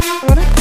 What?